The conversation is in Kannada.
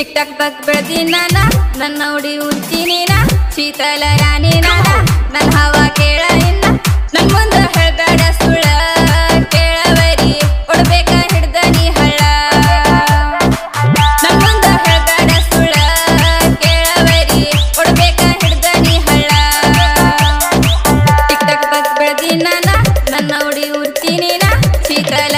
ಟಿಕ್ ಟಾಕ್ ಬಗ್ ಬೆಳ್ದಿನಾನ ನನ್ನ ಉಡಿ ಉಂಚಿ ನೀನ ಶೀತಲ ರಾಣಿ ನಾನ ನನ್ನ ಹವ ಕೇಳ ಇನ್ನ, ನನ್ ಮುಂದ ಹೇಳ್ಬೇಡ ಸುಳ್ಳ ಕೇಳವರಿ ಕೊಡ್ಬೇಕ ಹಿಡ್ದ ನೀ ಹಳ್ಳ. ನನ್ ಮುಂದ ಹೇಳ್ಬೇಡ ಸುಳ್ಳ ಕೇಳವರಿ ಕೊಡ್ಬೇಕ ಹಿಡ್ದ ನೀ ಹಳ್ಳ. ಟಿಕ್ ಟಾಕ್ ಬಗ್ ಬೆಳ್ದಿನಾನ ನನ್ನ ಉಡಿ ಉಂಚಿ ನೀನ ಶೀತಲ